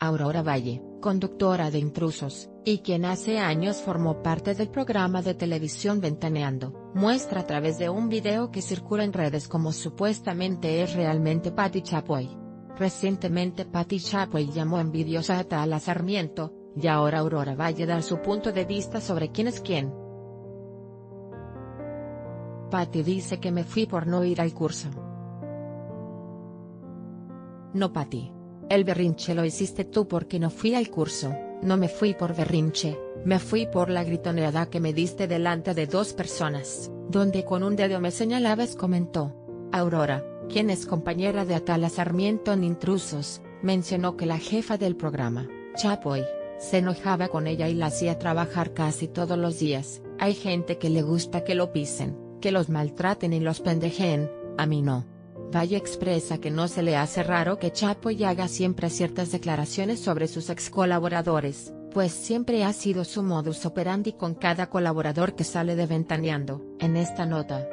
Aurora Valle, conductora de Intrusos, y quien hace años formó parte del programa de televisión Ventaneando, muestra a través de un video que circula en redes como supuestamente es realmente Patti Chapoy. Recientemente Patti Chapoy llamó envidiosa a Tala Sarmiento, y ahora Aurora Valle da su punto de vista sobre quién es quién. Patti dice que me fui por no ir al curso. No Patti. El berrinche lo hiciste tú porque no fui al curso, no me fui por berrinche, me fui por la gritoneada que me diste delante de dos personas, donde con un dedo me señalabas comentó. Aurora, quien es compañera de Atala Sarmiento en Intrusos, mencionó que la jefa del programa, Chapoy, se enojaba con ella y la hacía trabajar casi todos los días, hay gente que le gusta que lo pisen, que los maltraten y los pendejen, a mí no. Valle expresa que no se le hace raro que Chapoy haga siempre ciertas declaraciones sobre sus ex colaboradores, pues siempre ha sido su modus operandi con cada colaborador que sale de Ventaneando. En esta nota,